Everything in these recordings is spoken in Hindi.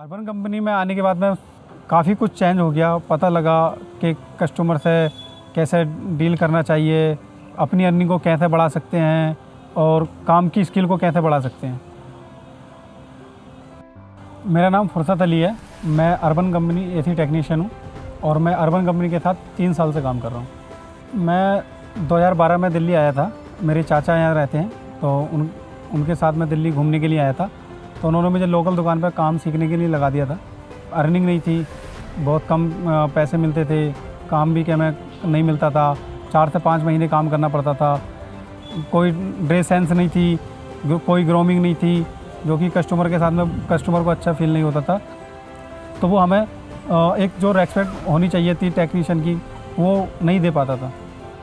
अर्बन कंपनी में आने के बाद में काफ़ी कुछ चेंज हो गया। पता लगा कि कस्टमर से कैसे डील करना चाहिए, अपनी अर्निंग को कैसे बढ़ा सकते हैं और काम की स्किल को कैसे बढ़ा सकते हैं। मेरा नाम फुर्सत अली है। मैं अर्बन कंपनी एसी टेक्नीशियन हूँ और मैं अर्बन कंपनी के साथ तीन साल से काम कर रहा हूँ। मैं 2012 में दिल्ली आया था। मेरे चाचा यहाँ रहते हैं तो उन, उनके साथ मैं दिल्ली घूमने के लिए आया था। तो उन्होंने मुझे लोकल दुकान पर काम सीखने के लिए लगा दिया था। अर्निंग नहीं थी, बहुत कम पैसे मिलते थे, काम भी क्या मैं नहीं मिलता था। चार से पाँच महीने काम करना पड़ता था। कोई ड्रेस सेंस नहीं थी कोई ग्रोमिंग नहीं थी, जो कि कस्टमर के साथ में कस्टमर को अच्छा फील नहीं होता था। तो वो हमें एक जो रेस्पेक्ट होनी चाहिए थी टेक्नीशियन की, वो नहीं दे पाता था।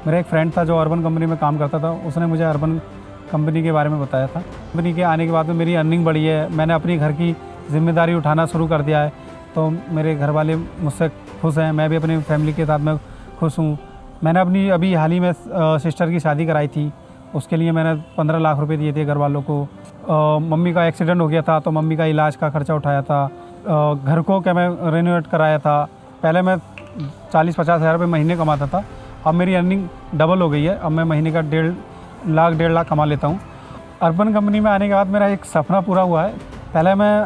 मेरा एक फ्रेंड था जो अर्बन कंपनी में काम करता था, उसने मुझे अर्बन कंपनी के बारे में बताया था। कंपनी के आने के बाद में मेरी अर्निंग बढ़ी है। मैंने अपनी घर की ज़िम्मेदारी उठाना शुरू कर दिया है। तो मेरे घर वाले मुझसे खुश हैं। मैं भी अपनी फैमिली के साथ में खुश हूँ। मैंने अपनी अभी हाल ही में सिस्टर की शादी कराई थी। उसके लिए मैंने पंद्रह लाख रुपए दिए थे घर वालों को मम्मी का एक्सीडेंट हो गया था तो मम्मी का इलाज का खर्चा उठाया था। आ, घर को क्या मैं रेनोवेट कराया था। पहले मैं चालीस पचास हज़ार रुपये महीने कमाता था। अब मेरी अर्निंग डबल हो गई है। अब मैं महीने का डेढ़ लाख, डेढ़ लाख कमा लेता हूँ। अर्बन कंपनी में आने के बाद मेरा एक सपना पूरा हुआ है। पहले मैं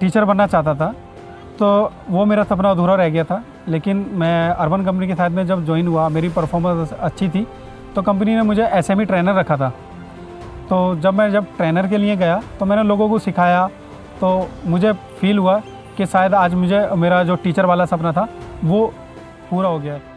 टीचर बनना चाहता था तो वो मेरा सपना अधूरा रह गया था। लेकिन मैं अर्बन कंपनी के साथ में जब ज्वाइन हुआ, मेरी परफॉर्मेंस अच्छी थी तो कंपनी ने मुझे एसएमई ट्रेनर रखा था। तो जब मैं, जब ट्रेनर के लिए गया तो मैंने लोगों को सिखाया तो मुझे फील हुआ कि शायद आज मुझे, मेरा जो टीचर वाला सपना था, वो पूरा हो गया। है